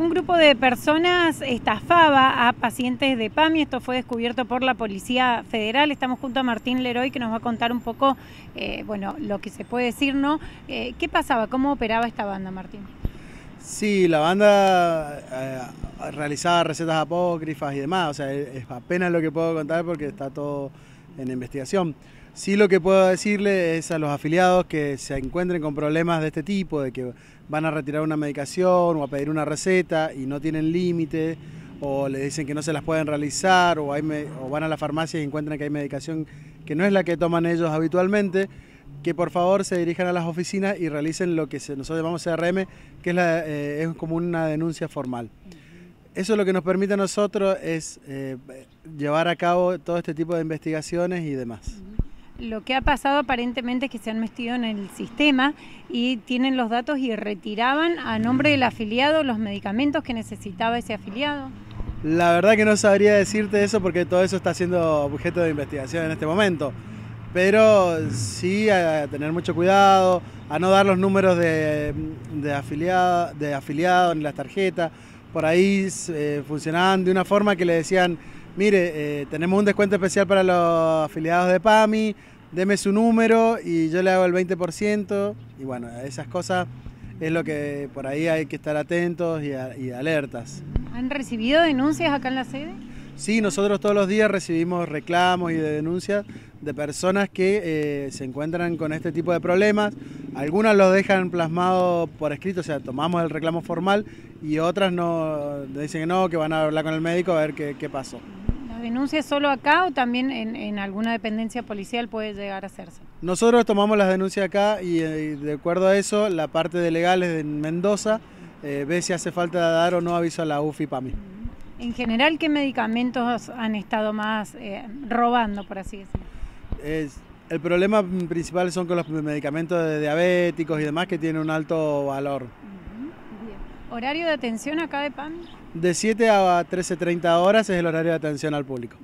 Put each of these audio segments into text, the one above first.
Un grupo de personas estafaba a pacientes de PAMI, esto fue descubierto por la Policía Federal. Estamos junto a Martín Leroy que nos va a contar un poco, eh, bueno, lo que se puede decir, ¿no? Eh, ¿Qué pasaba? ¿Cómo operaba esta banda, Martín? Sí, la banda eh, realizaba recetas apócrifas y demás, o sea, es apenas lo que puedo contar porque está todo en investigación. Sí lo que puedo decirle es a los afiliados que se encuentren con problemas de este tipo, de que van a retirar una medicación o a pedir una receta y no tienen límite, o le dicen que no se las pueden realizar, o, van a la farmacia y encuentran que hay medicación que no es la que toman ellos habitualmente, que por favor se dirijan a las oficinas y realicen lo que nosotros llamamos CRM, que eh, es como una denuncia formal. Eso lo que nos permite a nosotros es eh, llevar a cabo todo este tipo de investigaciones y demás. Lo que ha pasado aparentemente es que se han metido en el sistema y tienen los datos y retiraban a nombre del afiliado los medicamentos que necesitaba ese afiliado. La verdad que no sabría decirte eso porque todo eso está siendo objeto de investigación en este momento. Pero sí a tener mucho cuidado, a no dar los números de, de, afiliado, de afiliados en las tarjetas. Por ahí eh, funcionaban de una forma que le decían, mire, eh, tenemos un descuento especial para los afiliados de PAMI, deme su número y yo le hago el 20%. Y bueno, esas cosas es lo que por ahí hay que estar atentos y, alertas. ¿Han recibido denuncias acá en la sede? Sí, nosotros todos los días recibimos reclamos y denuncias de personas que eh, se encuentran con este tipo de problemas. Algunas los dejan plasmado por escrito, o sea, tomamos el reclamo formal y otras no dicen que no, que van a hablar con el médico a ver qué, qué pasó denuncia solo acá o también en, alguna dependencia policial puede llegar a hacerse? Nosotros tomamos las denuncias acá y, eh, de acuerdo a eso, la parte de legales de Mendoza eh, ve si hace falta dar o no aviso a la UFI PAMI. En general, ¿qué medicamentos han estado más eh, robando, por así decirlo? el problema principal son con los medicamentos de diabéticos y demás que tienen un alto valor. ¿Horario de atención acá de PAMI? De 7 a 13.30 horas es el horario de atención al público.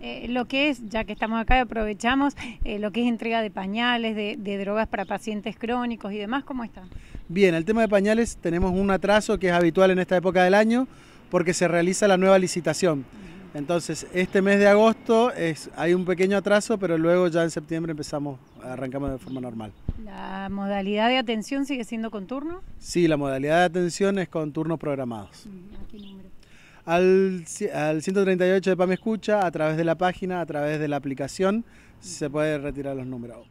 Eh, lo que es, ya que estamos acá, aprovechamos eh, lo que es entrega de pañales, de, drogas para pacientes crónicos y demás, ¿cómo está? Bien, el tema de pañales tenemos un atraso que es habitual en esta época del año porque se realiza la nueva licitación. Entonces, este mes de agosto es, hay un pequeño atraso, pero luego ya en septiembre empezamos, arrancamos de forma normal. ¿La modalidad de atención sigue siendo con turno? Sí, la modalidad de atención es con turnos programados. Mm, ¿A qué número? Al, al 138 de PAM Escucha, a través de la página, a través de la aplicación, se puede retirar los números.